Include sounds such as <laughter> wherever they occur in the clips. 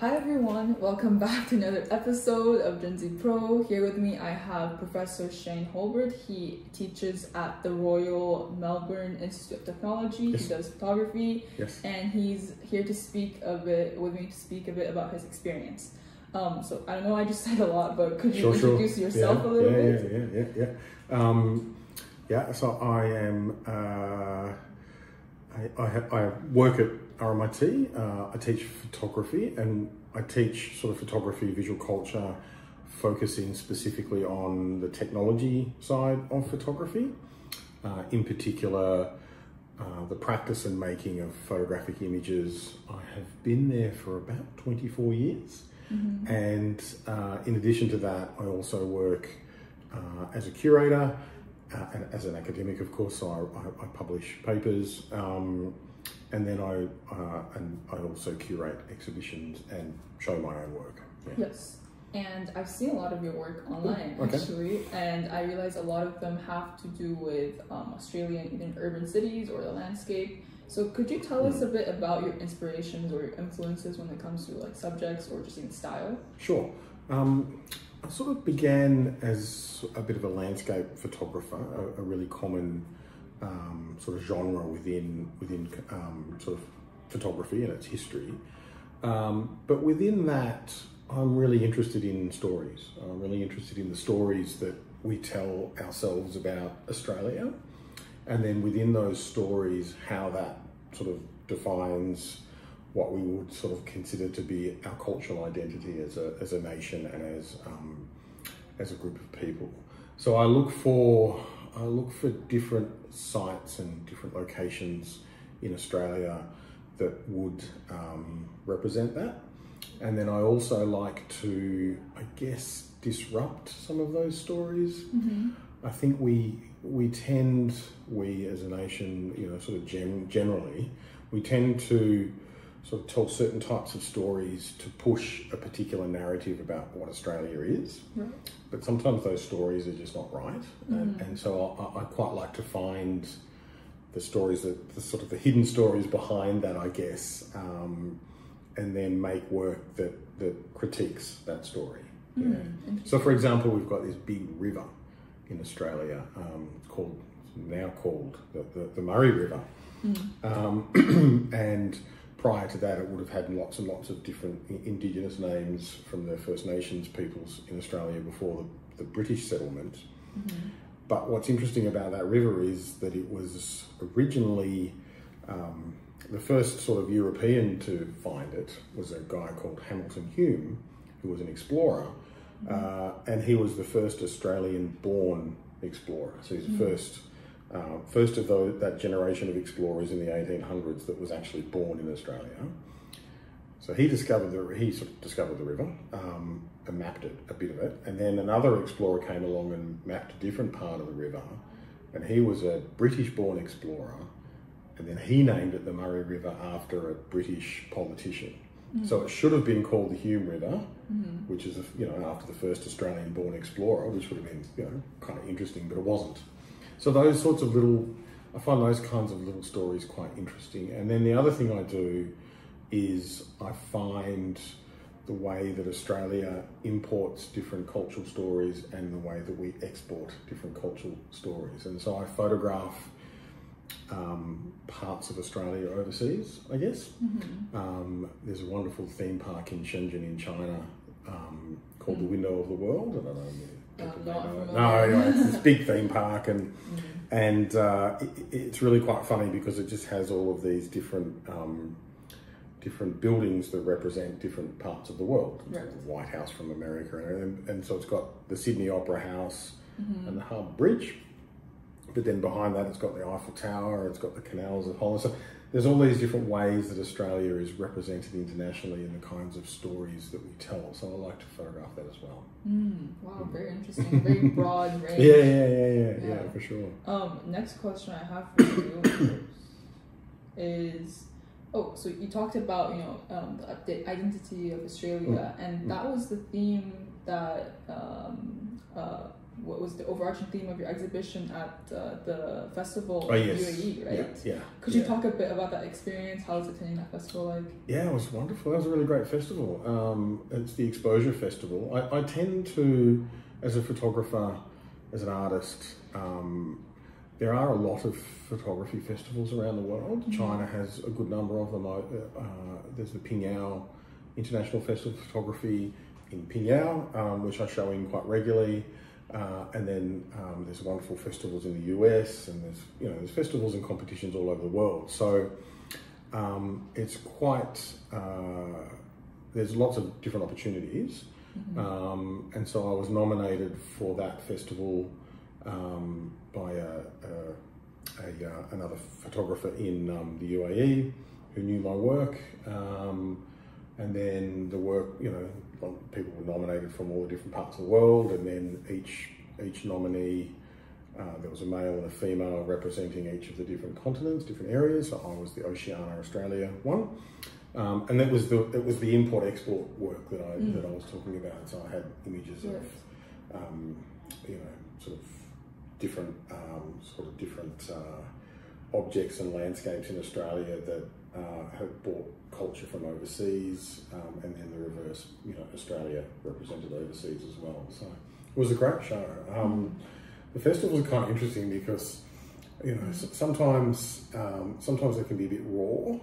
Hi everyone, welcome back to another episode of Gen Z Pro. Here with me I have Professor Shane Hulbert. He teaches at the Royal Melbourne Institute of Technology. Yes. He does photography Yes. and he's here to speak a bit with me to speak a bit about his experience. Um, so I don't know I just <laughs> said a lot, but could you Sure, sure. introduce yourself yeah, a little yeah, bit? Yeah, yeah, yeah, yeah. Um, yeah, so I am, uh, I, I, I work at RMIT. Uh, I teach photography and I teach sort of photography, visual culture, focusing specifically on the technology side of photography. Uh, in particular, uh, the practice and making of photographic images. I have been there for about 24 years. And uh, in addition to that, I also work uh, as a curator uh, and as an academic, of course. So I, I, I publish papers, um, and then I uh, and I also curate exhibitions and show my own work. Yeah. Yes. And I've seen a lot of your work online Okay. actually, and I realize a lot of them have to do with um, Australian either urban cities or the landscape. So could you tell us a bit about your inspirations or your influences when it comes to like subjects or just in style? Sure. Um, I sort of began as a bit of a landscape photographer, a, a really common um, sort of genre within within um, sort of photography and its history. Um, but within that, I'm really interested in stories. I'm really interested in the stories that we tell ourselves about Australia, and then within those stories, how that sort of defines what we would sort of consider to be our cultural identity as a, as a nation and as um, as a group of people. So I look for I look for different sites and different locations in Australia that would um, represent that, and then I also like to I guess disrupt some of those stories. I think we we tend we as a nation you know sort of gen, generally we tend to sort of tell certain types of stories to push a particular narrative about what Australia is. Right. But sometimes those stories are just not right, and, Mm-hmm. and so I, I quite like to find the stories that the sort of the hidden stories behind that, I guess, um, and then make work that that critiques that story. Yeah. Mm, So, for example, we've got this big river in Australia um, called now called the, the, the Murray River, um, <clears throat> and prior to that, it would have had lots and lots of different indigenous names from the First Nations peoples in Australia before the, the British settlement. But what's interesting about that river is that it was originally um, the first sort of European to find it was a guy called Hamilton Hume, who was an explorer, uh, and he was the first Australian-born explorer. So he's the first, uh, first of those, that generation of explorers in the 1800s that was actually born in Australia. So he discovered the he sort of discovered the river um, and mapped it a bit of it, and then another explorer came along and mapped a different part of the river, and he was a British-born explorer, and then he named it the Murray River after a British politician. So it should have been called the Hume River, which is a, you know after the first Australian-born explorer, which would have been you know kind of interesting, but it wasn't. So those sorts of little, I find those kinds of little stories quite interesting. And then the other thing I do is I find the way that Australia imports different cultural stories and the way that we export different cultural stories. And so I photograph um, parts of Australia overseas, I guess. Um, there's a wonderful theme park in Shenzhen in China um, called the Window of the World. I don't know. If people not know No, no, it's this big theme park, and and uh, it, it's really quite funny because it just has all of these different um, different buildings that represent different parts of the world. Right. the White House from America, and, and so it's got the Sydney Opera House Mm-hmm. and the Harbour Bridge. But then behind that, it's got the Eiffel Tower, it's got the canals of Holland. So there's all these different ways that Australia is represented internationally in the kinds of stories that we tell. So I like to photograph that as well. Mm, wow, very interesting. Very <laughs> broad range. Yeah, yeah, yeah, yeah, yeah, Yeah. for sure. Um, next question I have for you is, oh, so you talked about you know um, the identity of Australia, and that was the theme that um, uh, what was the overarching theme of your exhibition at uh, the festival Oh, yes. UAE, right? Yeah, yeah. Could yeah. you talk a bit about that experience? How was attending that festival like? Yeah, it was wonderful. That was a really great festival. Um, it's the Exposure Festival. I, I tend to, as a photographer, as an artist, um, there are a lot of photography festivals around the world. Mhm. China has a good number of them. Uh, there's the Pingyao International Festival of Photography in Pingyao, um, which I show in quite regularly. Uh, and then um, there's wonderful festivals in the US, and there's you know there's festivals and competitions all over the world. So um, it's quite uh, there's lots of different opportunities, um, and so I was nominated for that festival um, by a, a, a, uh, another photographer in um, the UAE who knew my work, um, and then the work you know people were nominated from all the different parts of the world, and then each each nominee. Uh, there was a male and a female representing each of the different continents, different areas. So I was the Oceania Australia one, um, and that was the it was the import export work that I Mm. that I was talking about. So I had images Yes. of um, you know sort of different um, sort of different uh, objects and landscapes in Australia that uh, have brought culture from overseas, um, and then the reverse, you know, Australia represented overseas as well. So it was a great show. Um, the festivals are kind of interesting because you know sometimes um, sometimes they can be a bit raw.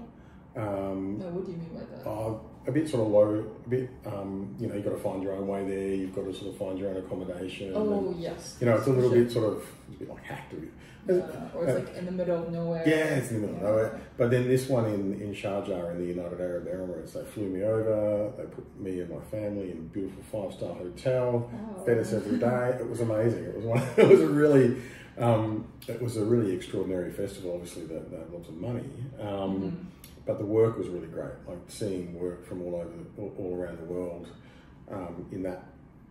Um, No, what do you mean by that? uh, a bit sort of low, a bit, um, you know, you've got to find your own way there, you've got to sort of find your own accommodation. oh and, yes. you know, it's a little Sure. bit sort of, it's a bit like bit. Yeah, or it's uh, like in the middle of nowhere. Yeah, it's in the middle of nowhere. But then this one in, in Sharjah in the United Arab Emirates, they flew me over, they put me and my family in a beautiful five star hotel, Wow. fed us every day. It was amazing. It was one, <laughs> it was a really, um, it was a really extraordinary festival. Obviously, they, they had lots of money. Um, Mhm. But the work was really great. Like seeing work from all over, the, all, all around the world, um, in that,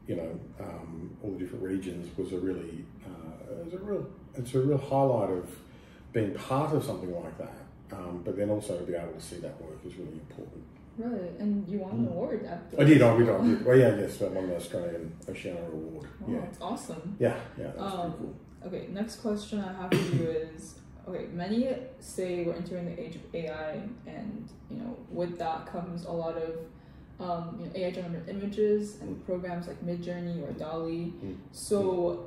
you know, um, all the different regions was a really, uh, it was a real, it's a real highlight of being part of something like that. Um, but then also to be able to see that work is really important. Right, and you won an award at Mm. I did, I did, I did. Well, yeah, yes, I won the Australian Oceania Award. Wow, Yeah, that's awesome. yeah, yeah, that's Um, pretty cool. Okay, next question I have for you <coughs> is okay, many say we're entering the age of AI, and you know, with that comes a lot of um, you know, AI generated images and programs like Midjourney or DALL-E. Mm. So,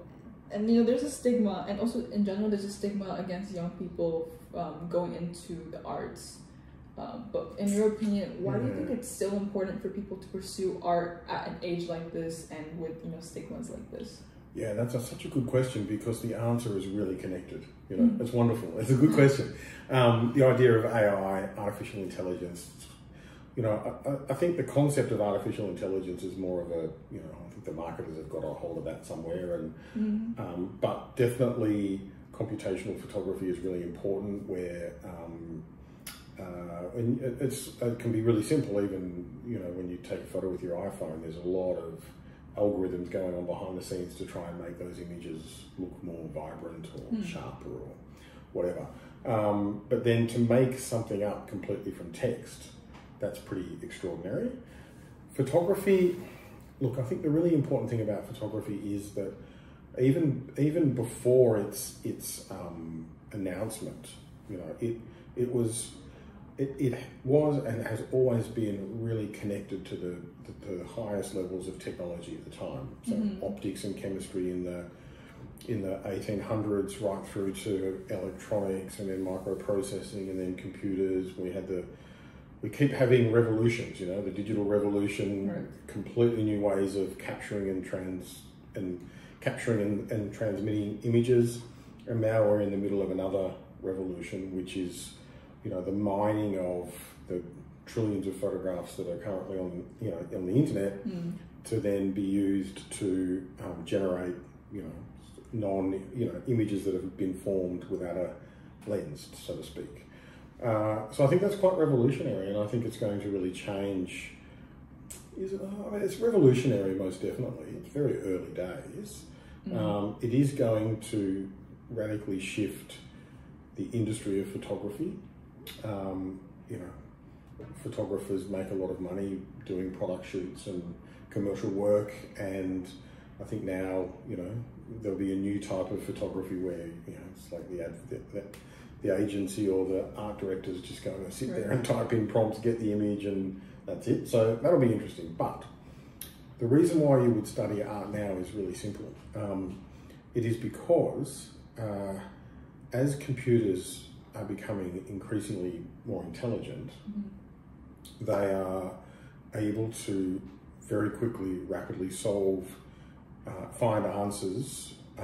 and you know, there's a stigma, and also in general, there's a stigma against young people um, going into the arts. Um, but in your opinion, why do you think it's still important for people to pursue art at an age like this and with you know stigmas like this? Yeah, that's a, such a good question because the answer is really connected. You know, Mm. it's wonderful. It's a good question. Um, the idea of AI, artificial intelligence. You know, I, I- think the concept of artificial intelligence is more of a, you know, I think the marketers have got a hold of that somewhere, and Mm. um, but definitely computational photography is really important. Where um, uh, and it's it can be really simple. Even you know, when you take a photo with your iPhone, there's a lot of algorithms going on behind the scenes to try and make those images look more vibrant or Hmm. sharper or whatever. Um, but then to make something up completely from text, that's pretty extraordinary. Photography, look, I think the really important thing about photography is that even even before its its um, announcement, you know, it it was it, it was and has always been really connected to the, the, the highest levels of technology at the time. So Mhm. optics and chemistry in the in the 1800s, right through to electronics, and then microprocessing, and then computers. We had the we keep having revolutions. You know, the digital revolution, Right. completely new ways of capturing and trans and capturing and, and transmitting images. And now we're in the middle of another revolution, which is, you know, the mining of the trillions of photographs that are currently on, you know, on the internet Mm. to then be used to um, generate, you know, non, you know, images that have been formed without a lens, so to speak. Uh, so I think that's quite revolutionary, and I think it's going to really change. Is it? I mean, it's revolutionary, most definitely. It's very early days. Mm. Um, it is going to radically shift the industry of photography. Um, you know, photographers make a lot of money doing product shoots and commercial work, and I think now, you know, there'll be a new type of photography where you know it's like the ad, the, the, the agency or the art director is just going to sit there and type in prompts, get the image, and that's it. So that'll be interesting. But the reason why you would study art now is really simple. Um, it is because uh, as computers are becoming increasingly more intelligent, mm-hmm. they are able to very quickly, rapidly solve, uh, find answers uh,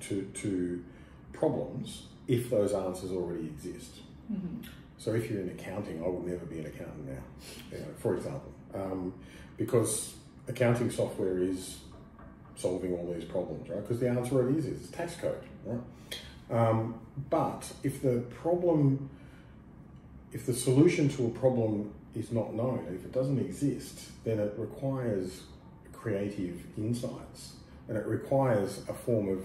to, to problems if those answers already exist. Mm-hmm. So if you're in accounting, I would never be an accountant now, you know, for example, um, because accounting software is solving all these problems, right? Because the answer already is it's tax code, right? Um, but if the problem, if the solution to a problem is not known, if it doesn't exist, then it requires creative insights and it requires a form of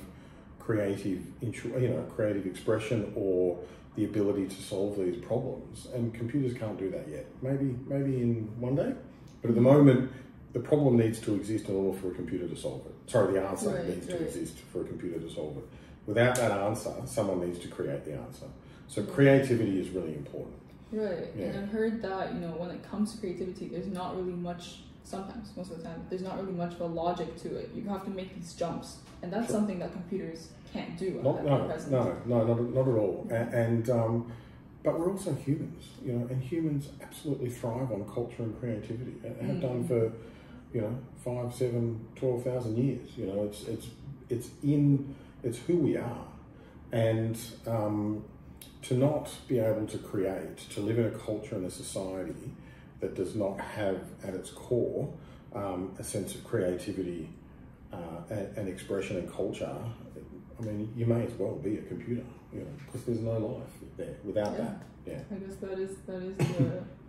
creative, you know, creative expression or the ability to solve these problems. And computers can't do that yet. Maybe, maybe in one day, but at the moment, the problem needs to exist in order for a computer to solve it. Sorry, the answer right, needs right. to exist for a computer to solve it. Without that answer, someone needs to create the answer. So creativity is really important. Right. Yeah. And I've heard that, you know, when it comes to creativity, there's not really much, sometimes, most of the time, there's not really much of a logic to it. You have to make these jumps. And that's sure. something that computers can't do. Not, no, no, no, not, not at all. And, and um, but we're also humans, you know, and humans absolutely thrive on culture and creativity and have mm. done for, you know, five, seven, twelve thousand years. You know, it's it's it's in it's who we are, and um, to not be able to create, to live in a culture and a society that does not have at its core um, a sense of creativity uh, and, and, expression and culture, I mean, you may as well be a computer, you know, because there's no life there without yeah. that. Yeah. I guess that is that is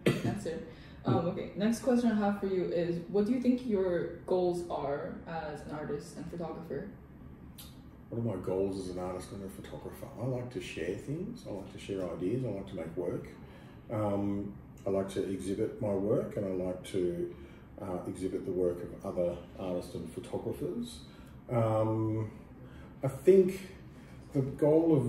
the <coughs> answer. Um, okay, next question I have for you is: What do you think your goals are as an artist and photographer? What are my goals as an artist and a photographer? I like to share things. I like to share ideas. I like to make work. Um, I like to exhibit my work, and I like to uh, exhibit the work of other artists and photographers. Um, I think the goal of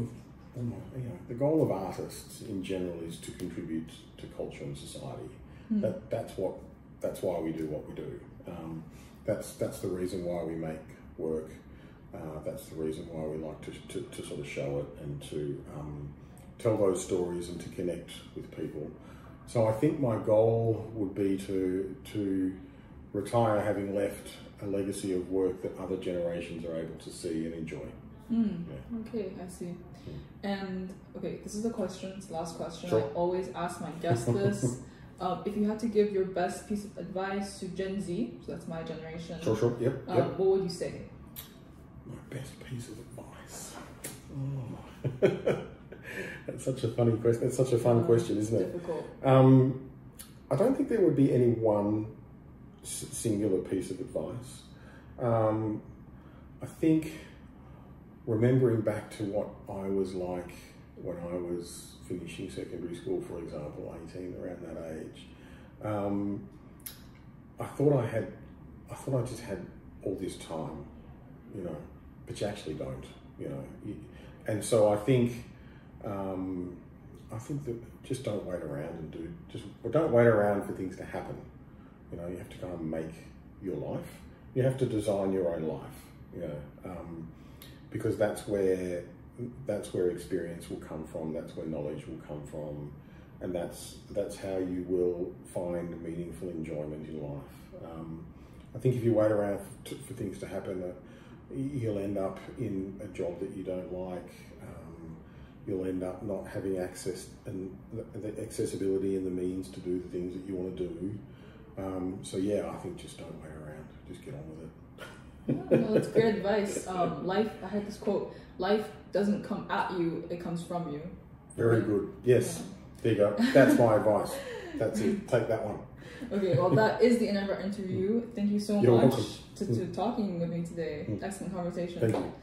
you know, the goal of artists in general is to contribute to culture and society. Mm. That that's what that's why we do what we do. Um, that's that's the reason why we make work. Uh, that's the reason why we like to, to, to sort of show it and to um, tell those stories and to connect with people. So I think my goal would be to to retire having left a legacy of work that other generations are able to see and enjoy. Mm. Yeah. Okay, I see. Mm. And okay, this is the question. It's the last question. Sure. I always ask my guests this. um, <laughs> if you had to give your best piece of advice to Gen Z, so that's my generation. Sure, sure. Yep. Um, yep. What would you say? My best piece of advice. Oh. <laughs> That's such a funny question. It's such a fun question, isn't it? Difficult. Um, I don't think there would be any one singular piece of advice. Um, I think remembering back to what I was like when I was finishing secondary school, for example, 18, around that age, um, I thought I had, I thought I just had all this time, you know, but you actually don't, you know. And so I think, um, I think that just don't wait around and do just don't wait around for things to happen. You know, you have to go and make your life. You have to design your own life. You know, um, because that's where that's where experience will come from. That's where knowledge will come from, and that's that's how you will find meaningful enjoyment in life. Um, I think if you wait around for, for things to happen, uh, you'll end up in a job that you don't like. Um, you'll end up not having access and the accessibility and the means to do the things that you want to do. Um, so yeah, I think just don't wait around. Just get on with it. yeah, no, that's great advice. Um, life. I had this quote: "Life doesn't come at you; it comes from you." Very good. Yes. Yeah. There you go. That's my advice. That's it. <laughs> Take that one. Okay, well, that is the end of our interview. Thank you so You're much to, to, talking with me today. Mm. Excellent conversation.